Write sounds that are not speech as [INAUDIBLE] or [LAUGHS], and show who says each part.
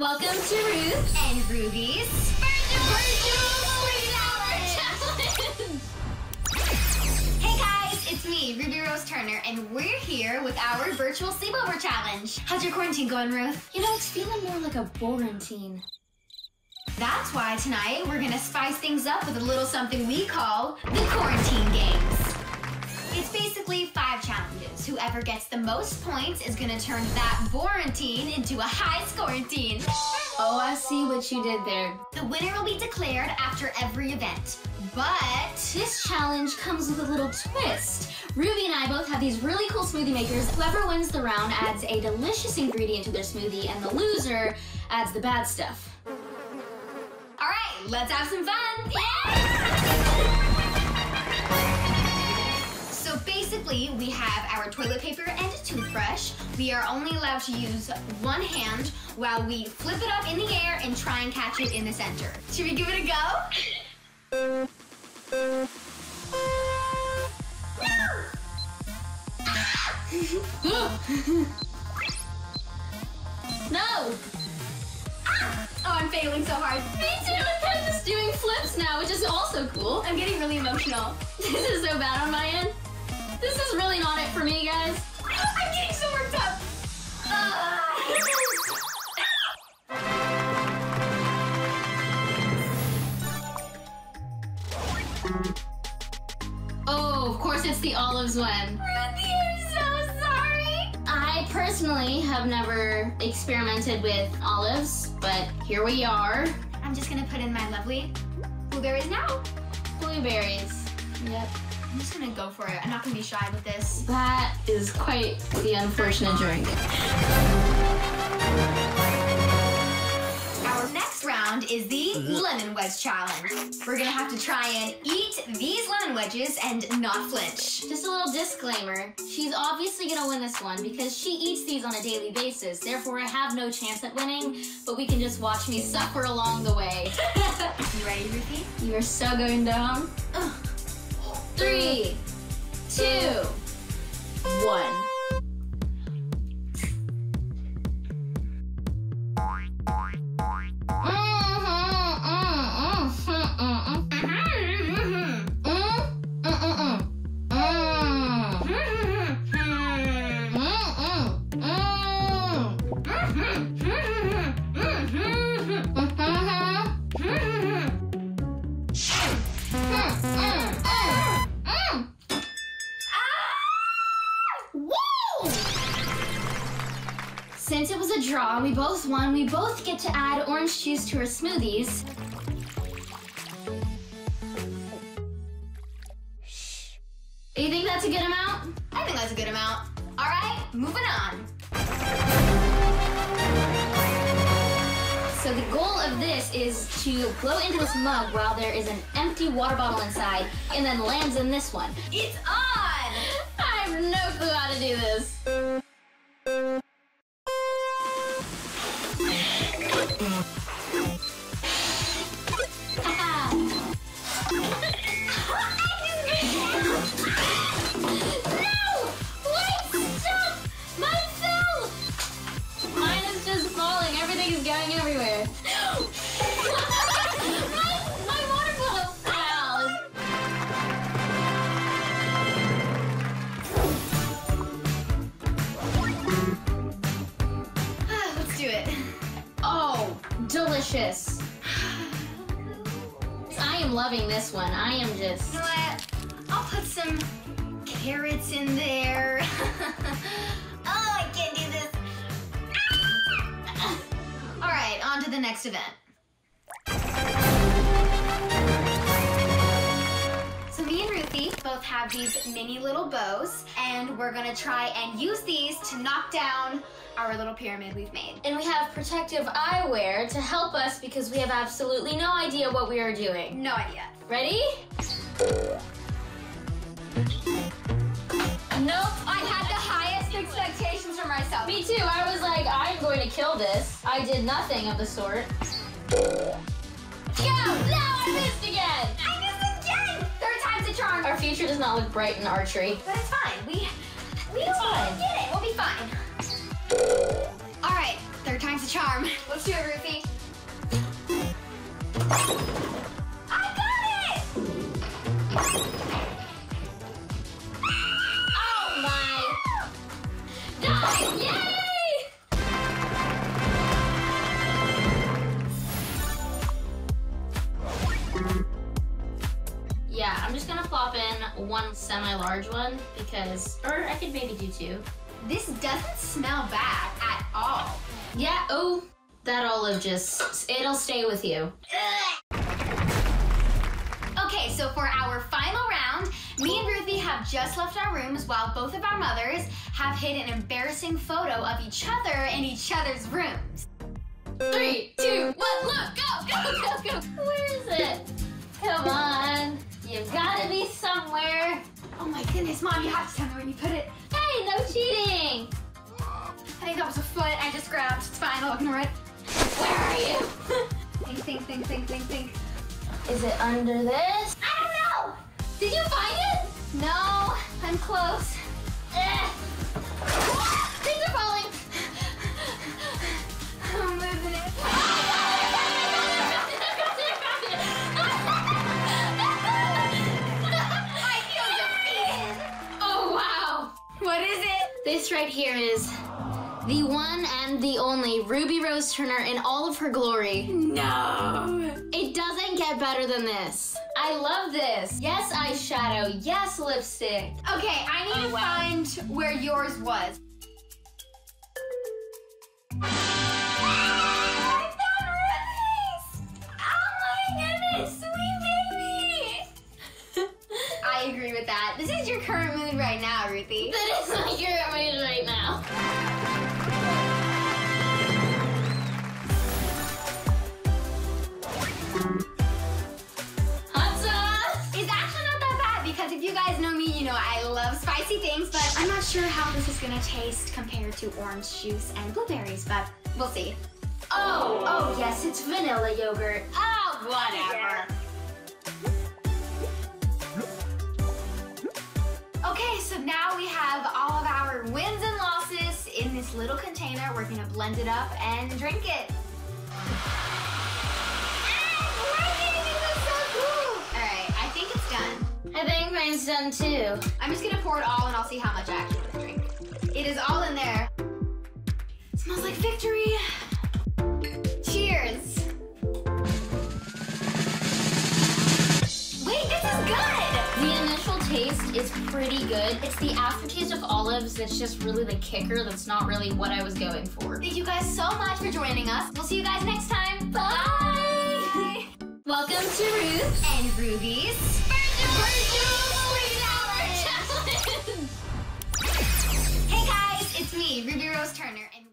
Speaker 1: Welcome to Ruth
Speaker 2: and Ruby's
Speaker 1: Challenge.
Speaker 2: Hey guys, it's me, Ruby Rose Turner, and we're here with our virtual sleepover challenge. How's your quarantine going, Ruth?
Speaker 1: You know, it's feeling more like a quarantine.
Speaker 2: That's why tonight we're gonna spice things up with a little something we call the quarantine games. It's basically five challenges. Whoever gets the most points is gonna turn that quarantine into a high scoring
Speaker 1: Oh, I see what you did there.
Speaker 2: The winner will be declared after every event. But
Speaker 1: this challenge comes with a little twist. Ruby and I both have these really cool smoothie makers. Whoever wins the round adds a delicious ingredient to their smoothie, and the loser adds the bad stuff.
Speaker 2: All right, let's have some fun. So basically, we have our toilet paper and a toothbrush. We are only allowed to use one hand while we flip it up in the air and try and catch it in the center. Should we give it a go?
Speaker 1: no! [LAUGHS]
Speaker 2: Oh, I'm failing so hard.
Speaker 1: Me too! I'm just doing flips now, which is also cool.
Speaker 2: I'm getting really emotional. [LAUGHS]
Speaker 1: This is so bad on my end. This is really not it for me, guys. [LAUGHS]
Speaker 2: I'm getting so worked up. Uh.
Speaker 1: oh, of course it's the olives one.
Speaker 2: Ruthie, I'm so sorry.
Speaker 1: I personally have never experimented with olives, but here we are.
Speaker 2: I'm just gonna put in my lovely blueberries now.
Speaker 1: Blueberries. Yep.
Speaker 2: I'm just gonna go for it. I'm not gonna be shy with this.
Speaker 1: That is quite the unfortunate drink.
Speaker 2: Our next round is the lemon wedge challenge. We're gonna have to try and eat these lemon wedges and not flinch.
Speaker 1: Just a little disclaimer. She's obviously gonna win this one because she eats these on a daily basis. Therefore, I have no chance at winning, but we can just watch me suffer along the way. [LAUGHS]
Speaker 2: you ready, Ruthie?
Speaker 1: You are so going down. Ugh. Three, two, one. Draw, we both won. We both get to add orange juice to our smoothies. You think that's a good amount?
Speaker 2: I think that's a good amount. All right, moving on.
Speaker 1: So the goal of this is to blow into this mug while there is an empty water bottle inside and then lands in this one.
Speaker 2: It's on!
Speaker 1: I have no clue how to do this. よっ! Loving this one. I am just...
Speaker 2: You know what? I'll put some carrots in there. [LAUGHS] oh, I can't do this. Ah! All right, on to the next event. Both have these mini little bows, and we're gonna try and use these to knock down our little pyramid we've made.
Speaker 1: And we have protective eyewear to help us because we have absolutely no idea what we are doing.
Speaker 2: No idea.
Speaker 1: Ready?
Speaker 2: Nope, I had the highest expectations for myself.
Speaker 1: Me too. I was like, I'm going to kill this. I did nothing of the sort. Go! No, I missed future does not look bright in archery.
Speaker 2: But it's fine. We we
Speaker 1: it's fine.
Speaker 2: get it. We'll be fine. All right, third time's a charm. [LAUGHS] Let's do it,
Speaker 1: Ruthie. I got it! Semi-large one because, or I could maybe do two.
Speaker 2: This doesn't smell bad at all.
Speaker 1: Yeah, oh, that olive just, it'll stay with you.
Speaker 2: Okay, so for our final round, me and Ruthie have just left our rooms while both of our mothers have hid an embarrassing photo of each other in each other's rooms.
Speaker 1: Three, two, one, look, go, go, go, go. Where is it? Come on, you've gotta be somewhere.
Speaker 2: Oh my goodness, Mom, you have to tell me where you put it.
Speaker 1: Hey, no cheating.
Speaker 2: I think that was a foot I just grabbed. It's fine, I'll ignore it.
Speaker 1: Where are you? [LAUGHS]
Speaker 2: Think, think, think, think, think, think.
Speaker 1: Is it under this?
Speaker 2: I don't know!
Speaker 1: Did you find it?
Speaker 2: No, I'm close.
Speaker 1: Here is the one and the only Ruby Rose Turner in all of her glory.
Speaker 2: No.
Speaker 1: It doesn't get better than this. I love this. Yes, eyeshadow. Yes, lipstick.
Speaker 2: Okay, I need
Speaker 1: Oh,
Speaker 2: to
Speaker 1: wow.
Speaker 2: find where yours was. I! Oh my goodness, sweet baby! [LAUGHS] I agree with that. This is your current mood right now, Ruthie.
Speaker 1: That
Speaker 2: sure how this is gonna taste compared to orange juice and blueberries, but we'll see.
Speaker 1: Oh, oh yes, it's vanilla yogurt. Oh, whatever.
Speaker 2: Okay, so now we have all of our wins and losses in this little container. We're gonna blend it up and drink it. All right, I think it's done.
Speaker 1: I think mine's done too.
Speaker 2: I'm just gonna pour it all and I'll see how much I actually want to drink. It is all in there. smells like victory. Cheers. Wait, this is good.
Speaker 1: The initial taste is pretty good. It's the aftertaste of olives that's just really the kicker. That's not really what I was going for.
Speaker 2: Thank you guys so much for joining us. We'll see you guys next time. Bye.
Speaker 1: Welcome to Ruth.
Speaker 2: And Ruby's me, Ruby Rose Turner, and